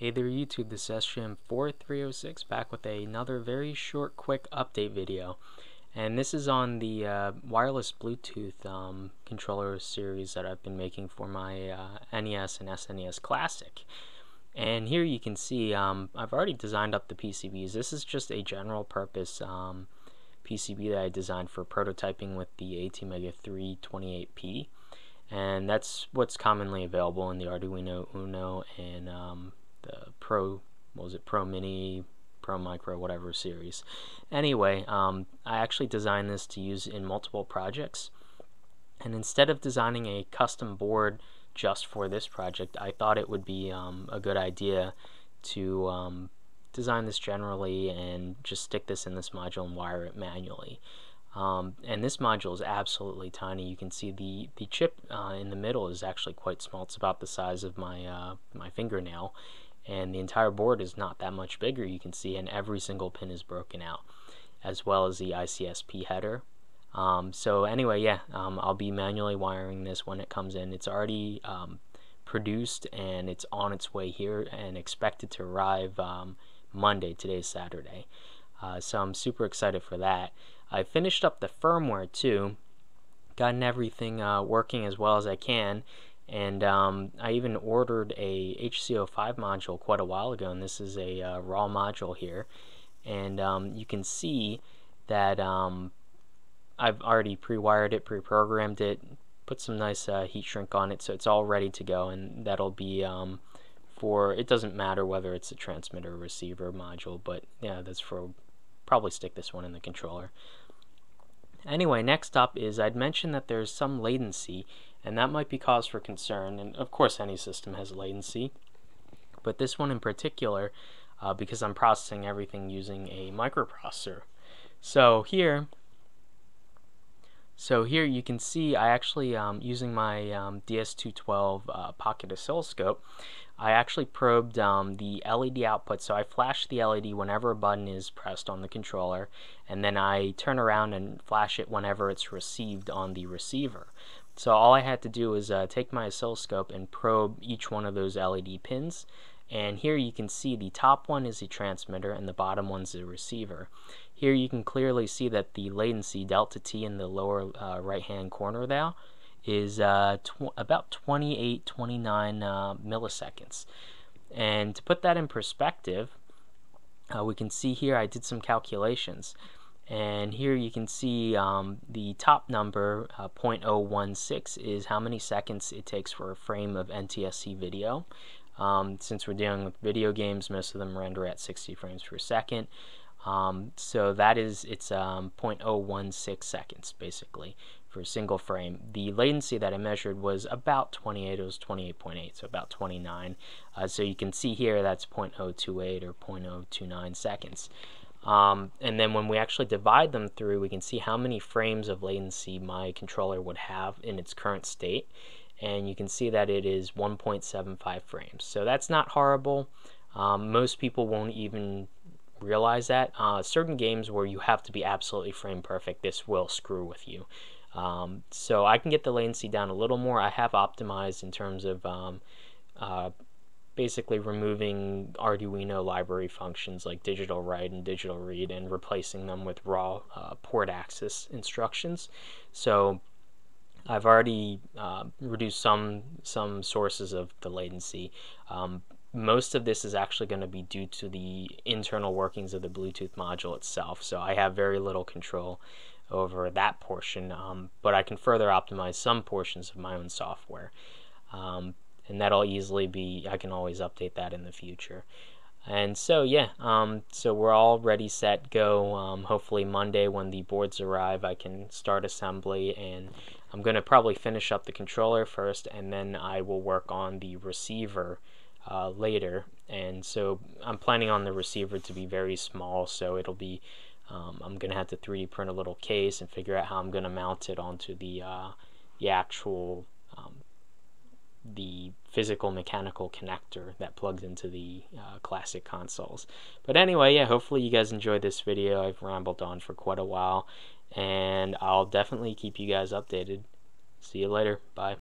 Hey there YouTube, this is SJM4306 back with another very short quick update video. And this is on the uh, wireless Bluetooth um, controller series that I've been making for my uh, NES and SNES Classic. And here you can see um, I've already designed up the PCBs. This is just a general purpose um, PCB that I designed for prototyping with the ATmega 328P. And that's what's commonly available in the Arduino Uno and um, the Pro, was it Pro Mini, Pro Micro, whatever series. Anyway, um, I actually designed this to use in multiple projects. And instead of designing a custom board just for this project, I thought it would be um, a good idea to um, design this generally and just stick this in this module and wire it manually. Um, and this module is absolutely tiny. You can see the the chip uh, in the middle is actually quite small. It's about the size of my uh, my fingernail, and the entire board is not that much bigger you can see and every single pin is broken out as well as the ICSP header. Um, so anyway yeah um, I'll be manually wiring this when it comes in. It's already um, produced and it's on its way here and expected to arrive um, Monday. Today's Saturday. Uh, so I'm super excited for that. I finished up the firmware too. Gotten everything uh, working as well as I can and um, I even ordered a HC-05 module quite a while ago, and this is a uh, raw module here. And um, you can see that um, I've already pre-wired it, pre-programmed it, put some nice uh, heat shrink on it, so it's all ready to go. And that'll be um, for, it doesn't matter whether it's a transmitter or receiver module, but yeah, that's for, probably stick this one in the controller. Anyway, next up is I'd mentioned that there's some latency and that might be cause for concern. And of course, any system has latency, but this one in particular, uh, because I'm processing everything using a microprocessor. So here, so here you can see I actually, um, using my um, DS212 uh, pocket oscilloscope, I actually probed um, the LED output. So I flash the LED whenever a button is pressed on the controller, and then I turn around and flash it whenever it's received on the receiver. So all I had to do was uh, take my oscilloscope and probe each one of those LED pins. And here you can see the top one is the transmitter and the bottom one's the receiver. Here you can clearly see that the latency delta T in the lower uh, right hand corner there is uh, tw about 28, 29 uh, milliseconds. And to put that in perspective, uh, we can see here I did some calculations and here you can see um, the top number uh, 0.016 is how many seconds it takes for a frame of NTSC video um, since we're dealing with video games most of them render at 60 frames per second um, so that is it's um, 0.016 seconds basically for a single frame. The latency that I measured was about 28, it was 28.8, so about 29. Uh, so you can see here that's 0.028 or 0.029 seconds. Um, and then when we actually divide them through, we can see how many frames of latency my controller would have in its current state. And you can see that it is 1.75 frames. So that's not horrible. Um, most people won't even realize that. Uh, certain games where you have to be absolutely frame perfect, this will screw with you. Um, so I can get the latency down a little more. I have optimized in terms of um, uh, basically removing Arduino library functions like digital write and digital read and replacing them with raw uh, port access instructions. So I've already uh, reduced some some sources of the latency. Um, most of this is actually going to be due to the internal workings of the Bluetooth module itself. So I have very little control over that portion, um, but I can further optimize some portions of my own software. Um, and that'll easily be I can always update that in the future. And so yeah um, so we're all ready set go. Um, hopefully Monday when the boards arrive I can start assembly and I'm gonna probably finish up the controller first and then I will work on the receiver uh, later. And so I'm planning on the receiver to be very small so it'll be um, I'm gonna have to 3D print a little case and figure out how I'm gonna mount it onto the uh, the actual the physical mechanical connector that plugs into the uh, classic consoles. But anyway, yeah, hopefully you guys enjoyed this video. I've rambled on for quite a while, and I'll definitely keep you guys updated. See you later. Bye.